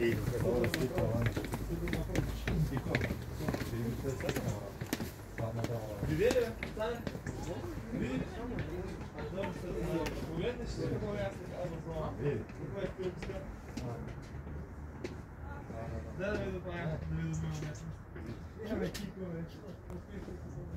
Oui, je suis pas là.